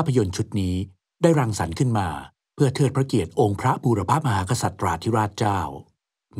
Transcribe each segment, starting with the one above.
ภาพยนตร์ชุดนี้ได้รังสรรค์ขึ้นมา เพื่อเทิดพระเกียรติองค์พระบูรพมหากษัตริย์ธิราชเจ้า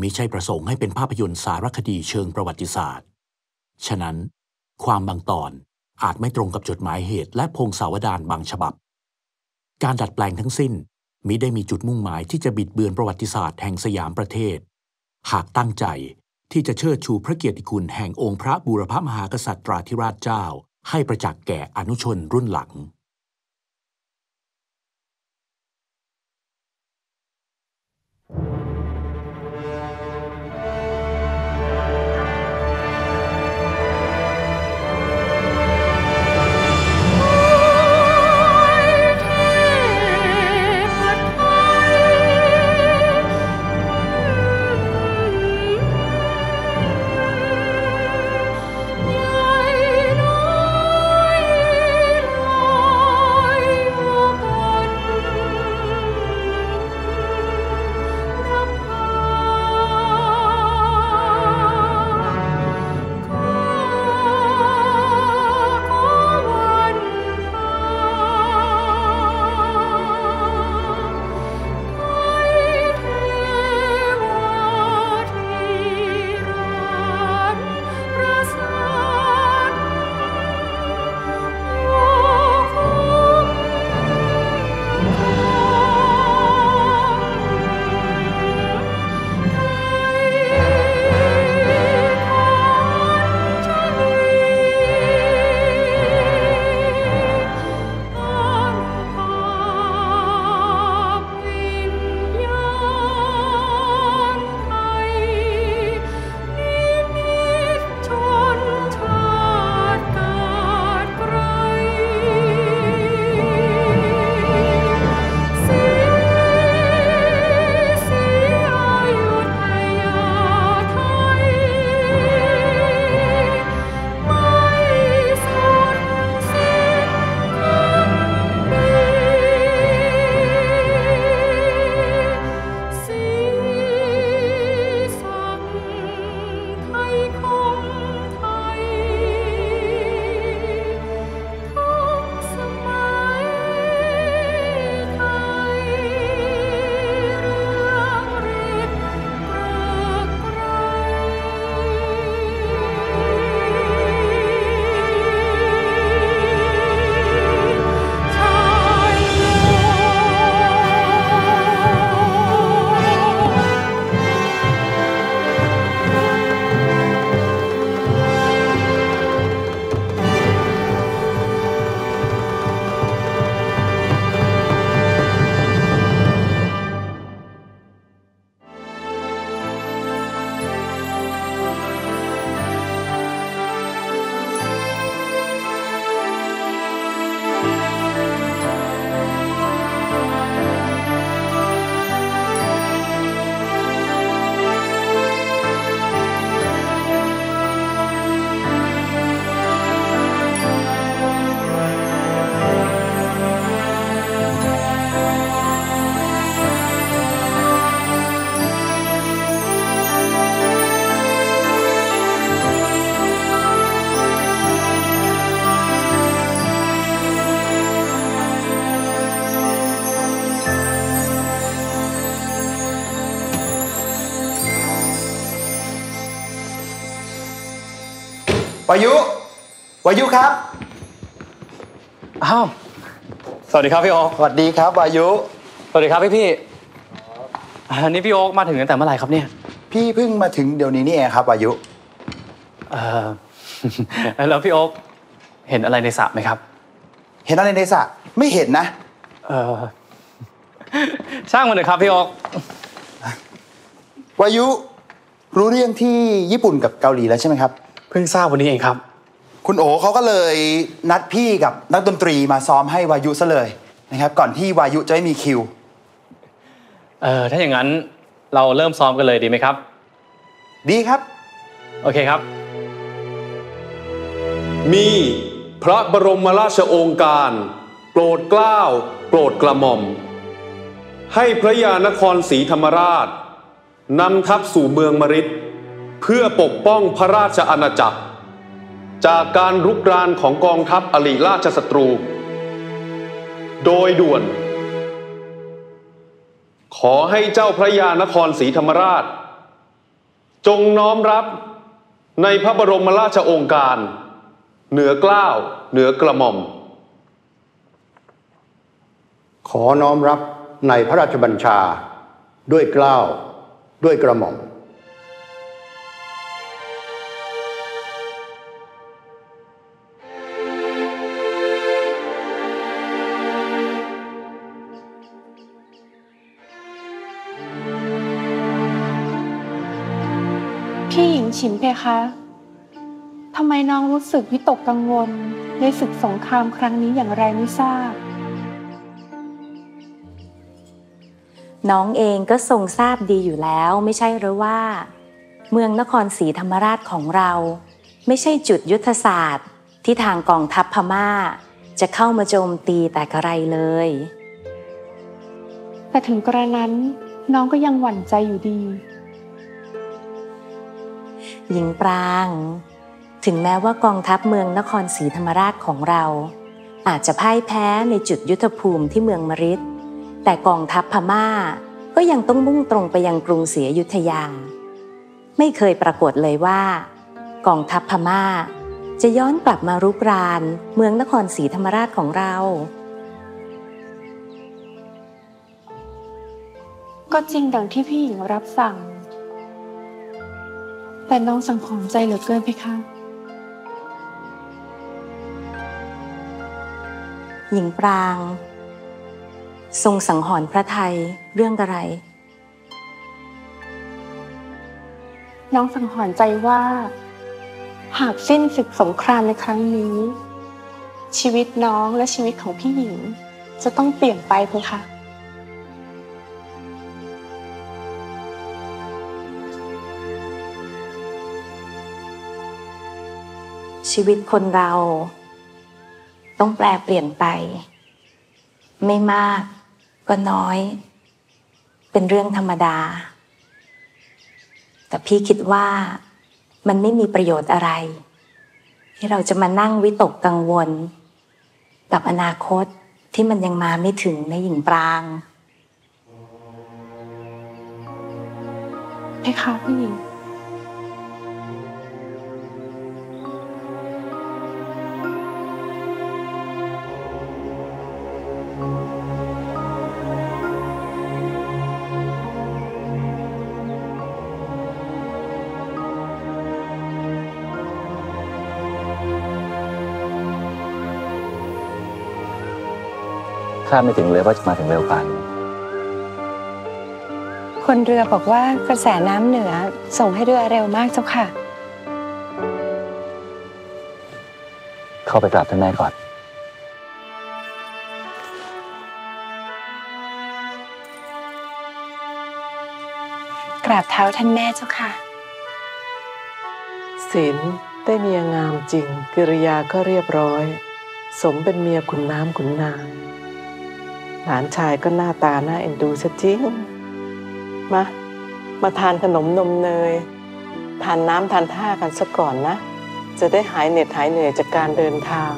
มิใช่ประสงค์ให้เป็นภาพยนตร์สารคดีเชิงประวัติศาสตร์ ฉะนั้น ความบางตอนอาจไม่ตรงกับจดหมายเหตุและพงศาวดารบางฉบับ การดัดแปลงทั้งสิ้นมิได้มีจุดมุ่งหมายที่จะบิดเบือนประวัติศาสตร์แห่งสยามประเทศ หากตั้งใจที่จะเชิดชูพระเกียรติคุณแห่งองค์พระบูรพมหากษัตราธิราชเจ้า ให้ประจักษ์แก่อนุชนรุ่นหลัง วายุวายุครับอ้าวสวัสดีครับพี่โอ๊คสวัสดีครับวายุ สวัสดีครับพี่พี่อันนี้พี่โอ๊คมาถึงตั้งแต่เมื่อไหร่ครับเนี่ย พี่เพิ่งมาถึงเดี๋ยวนี้นี่เองครับวายุเออแล้วพี่โอ๊คเห็นอะไรในสระไหมครับ เห็นอะไรในสระไม่เห็นนะ เออช่างมันเลยครับพี่โอ๊ควายุรู้เรื่องที่ญี่ปุ่นกับเกาหลีแล้วใช่ไหมครับ เพิ่งทราบวันนี้เองครับ คุณโอเขาก็เลยนัดพี่กับนักดนตรีมาซ้อมให้วายุซะเลยนะครับ ก่อนที่วายุจะไม่มีคิว เออถ้าอย่างนั้นเราเริ่มซ้อมกันเลยดีไหมครับ ดีครับ โอเคครับ มีพระบรมราชโองการ โปรดเกล้า โปรดกระหม่อม ให้พระยานครศรีธรรมราชนำทัพสู่เมืองมริด เพื่อปกป้องพระราชอาณาจักร จากการรุกรานของกองทัพอริราชศัตรู โดยด่วน ขอให้เจ้าพระยานครศรีธรรมราช จงน้อมรับในพระบรมราชโองการ เหนือเกล้าวเหนือกระหม่อม ขอน้อมรับในพระราชบัญชาด้วยเกล้าวด้วยกระหม่อม ฉินเพคะทำไมน้องรู้สึกวิตกกังวลในศึกสงครามครั้งนี้อย่างไรไม่ทราบ น้องเองก็ทรงทราบดีอยู่แล้วไม่ใช่หรือว่า เมืองนครศรีธรรมราชของเรา ไม่ใช่จุดยุทธศาสตร์ ที่ทางกองทัพพม่า จะเข้ามาโจมตีแต่กระไรเลย แต่ถึงกระนั้นน้องก็ยังหวั่นใจอยู่ดี หญิงปราง ถึงแม้ว่ากองทัพเมืองนครศรีธรรมราชของเรา อาจจะพ่ายแพ้ในจุดยุทธภูมิที่เมืองมริดแต่กองทัพพม่าก็ยังต้องมุ่งตรงไปยังกรุงศรีอยุธยา ไม่เคยปรากฏเลยว่า กองทัพพม่า จะย้อนกลับมารุกรานเมืองนครศรีธรรมราชของเรา ก็จริงดังที่พี่หญิงรับสั่ง แต่น้องสังหรณ์ใจเหลือเกินเพคะ หญิงปราง ทรงสังหรณ์พระไทยเรื่องอะไร น้องสังหรณ์ใจว่า หากสิ้นศึกสงครามในครั้งนี้ ชีวิตน้องและชีวิตของพี่หญิง จะต้องเปลี่ยนไปเพคะ ชีวิตคนเรา ต้องแปลเปลี่ยนไป ไม่มากก็น้อย เป็นเรื่องธรรมดา แต่พี่คิดว่ามันไม่มีประโยชน์อะไร ที่เราจะมานั่งวิตกกังวล กับอนาคตที่มันยังมาไม่ถึงในหญิงปรางเพคะพี่หญิง คาดไม่ถึงเลยว่าจะมาถึงเร็วป่านนี้คนเรือบอกว่ากระแสน้ำเหนือส่งให้เรือเร็วมากเจ้าค่ะ เข้าไปกราบท่านแม่ก่อนกราบเท้าท่านแม่เจ้าค่ะศีลได้เมียงามจริง กิริยาก็เรียบร้อย สมเป็นเมียขุนน้ำขุนนาง หลานชายก็หน้าตาน่าเอ็นดูซะจริง มา มาทานขนมนมเนย ทานน้ำทานท่ากันซะก่อนนะ จะได้หายเหน็ดหายเหนื่อยจากการเดินทาง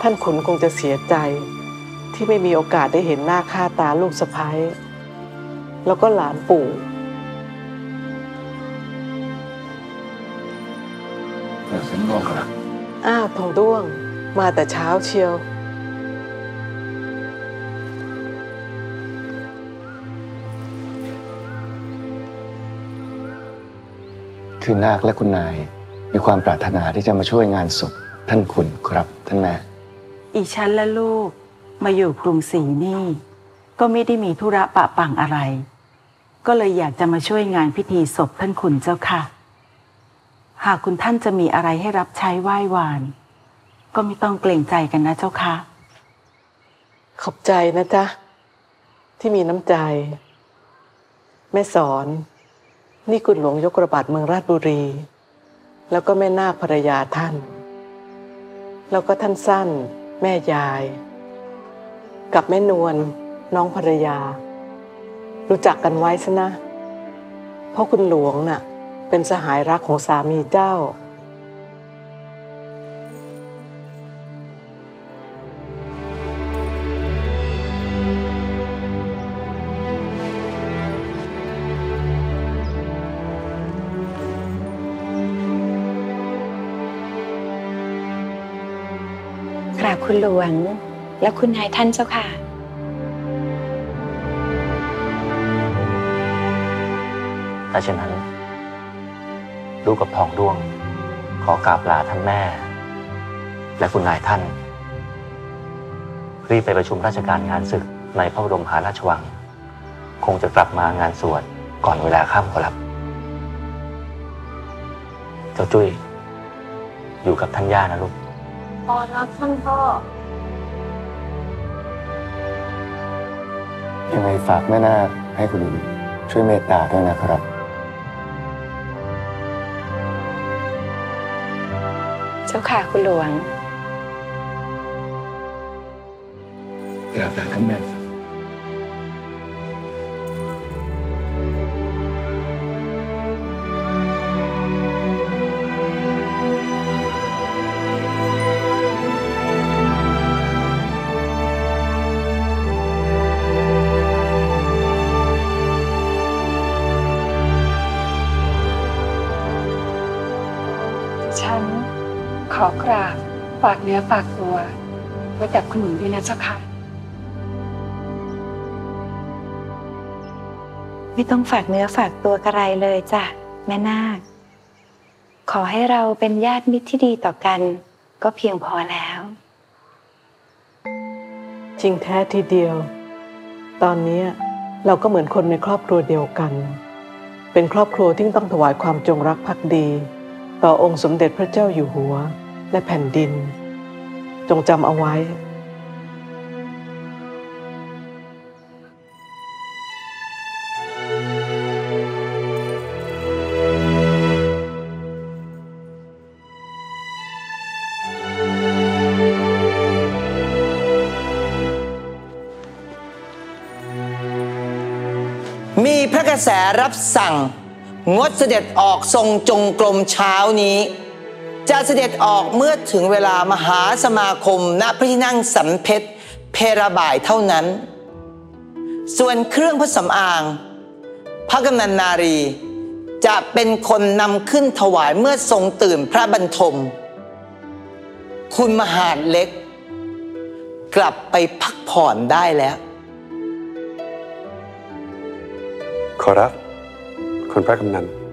ท่านขุนคงจะเสียใจที่ไม่มีโอกาสได้เห็นหน้าค่าตาลูกสะพ้ยแล้วก็หลานปู่อ้าวทองด้วง มาแต่เช้าเชียว คือนาคและคุณนายมีความปรารถนาที่จะมาช่วยงานศพท่านคุณครับท่านแม่ อีฉันและลูกมาอยู่กรุงศรีนี่ ก็ไม่ได้มีธุระปะปังอะไร ก็เลยอยากจะมาช่วยงานพิธีศพท่านขุนเจ้าค่ะ หากคุณท่านจะมีอะไรให้รับใช้ไหว้วาน ก็ไม่ต้องเกรงใจกันนะเจ้าค่ะขอบใจนะจ๊ะ ที่มีน้ำใจ แม่สอน นี่คุณหลวงยกระบาดเมืองราชบุรี แล้วก็แม่นาคภรรยาท่าน แล้วก็ท่านสั้น แม่ยาย กับแม่นวลน้องภรรยา รู้จักกันไว้ซะนะ เพราะคุณหลวงน่ะ เป็นสหายรักของสามีเจ้า คุณหลวงและคุณนายท่านเจ้าค่ะ ถ้าเช่นนั้น ลูกกับทองด้วง ขอกราบลาท่านแม่ และคุณนายท่าน รีบไปประชุมราชการงานศึกในพระบรมมหาราชวัง คงจะกลับมางานสวดก่อนเวลาค่ำขอรับ เจ้าจุ้ยอยู่กับท่านย่านะลูก พอรับท่านพ่อ ยังไงฝากแม่นาคให้คุณลุงช่วยเมตตาด้วยนะครับ เจ้าค่ะคุณหลวงกราบลาท่านแม่ ฝากเนื้อฝากตัวไว้กับคุณหญิงด้วยนะเจ้าค่ะ ไม่ต้องฝากเนื้อฝากตัวกระไรเลยจ้ะแม่นาค ขอให้เราเป็นญาติมิตรที่ดีต่อกัน ก็เพียงพอแล้ว จริงแท้ทีเดียว ตอนนี้เราก็เหมือนคนในครอบครัวเดียวกัน เป็นครอบครัวที่ต้องถวายความจงรักภักดี ต่อองค์สมเด็จพระเจ้าอยู่หัว และแผ่นดิน จงจำเอาไว้ มีพระกระแสรับสั่ง งดเสด็จออกทรงจงกรมเช้านี้ จะเสด็จออกเมื่อถึงเวลามหาสมาคมณพระที่นั่งสัมเพชรเพระบ่ายเท่านั้น ส่วนเครื่องพระสำอาง พระกำนันนารี จะเป็นคนนำขึ้นถวายเมื่อทรงตื่นพระบรรทม คุณมหาดเล็ก กลับไปพักผ่อนได้แล้ว ขอรับ คุณพระกำนัน